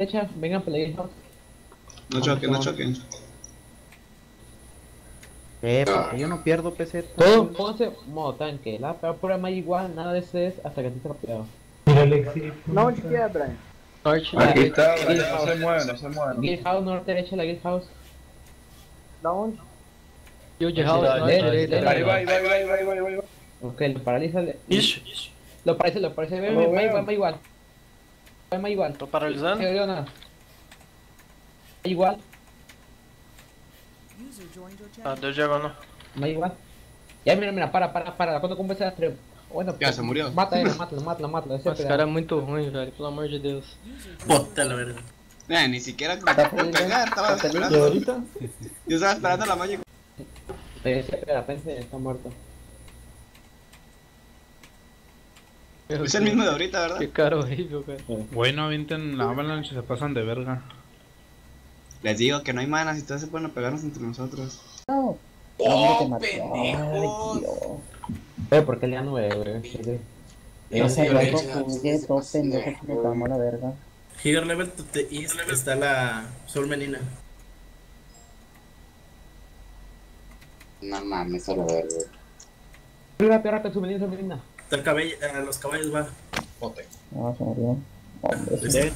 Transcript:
derecha, vengan por la Guild House. No choquen, no choquen. Eh, porque yo no pierdo PC. Todo, pónganse modo tanque. La peor prueba igual, nada de CS hasta que te pegado. Mira, Alexi. No, Brian. Torch, Aquí está, no se mueve, no se mueve. Guild House, norte derecha, la Guild House. House, dale, norte, dale, derecha. Ahí va, ahí va, ahí va, ahí va, ahí va, ahí va. Ok, lo paraliza. Lo paraliza, lo veo. igual, va igual. Va igual. ¿Lo No paralizan? se dio nada. Igual, Ah, yo llego, no. va igual. Ya, mira, mira, para, para, para. Quando começar a tre... Bueno, Ya, se murió. Mata ele, mata, mata, mata. É Esse cara é muito ruim, velho, pelo amor de Deus. Puta la verga. Eh, ni siquiera me puedo pegar, estaba ¿Y esperando. ahorita? Yo estaba esperando la Magic. Esse pega, pense, está Es el mismo de ahorita, ¿verdad? Que cara horrível, cara. Güey, no avienten la avalanche, se pasan de verga. Les digo que no hay manas y todos se pueden pegarnos entre nosotros. No. ¡Oh, pendejos! Eh, porque ele já não é, güey. Sí. Ese sí, jugué dos pendejos que me tomó la verga. Here level to the east está la Sol Menina. No mames, a la verga. Rápido, rápido, su menina, su menina. Está el cabello, eh, los caballos va. No, se murió. Hombre, sí.